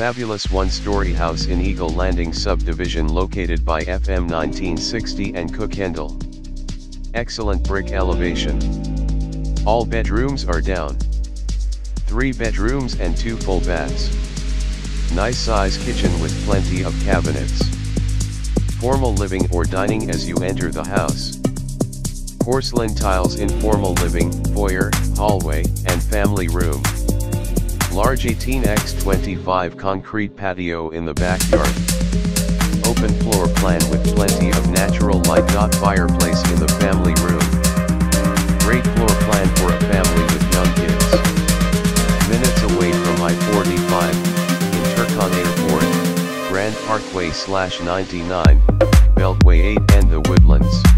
Fabulous one-story house in Eagle Landing subdivision located by FM 1960 and Kuykendahl. Excellent brick elevation. All bedrooms are down. 3 bedrooms and 2 full baths. Nice size kitchen with plenty of cabinets. Formal living or dining as you enter the house. Porcelain tiles in formal living, foyer, hallway, and family room. Large 18x25 concrete patio in the backyard. Open floor plan with plenty of natural light. Fireplace in the family room. Great floor plan for a family with young kids. Minutes away from I-45, in Turcotte Airport, Grand Parkway slash 99, Beltway 8 and the Woodlands.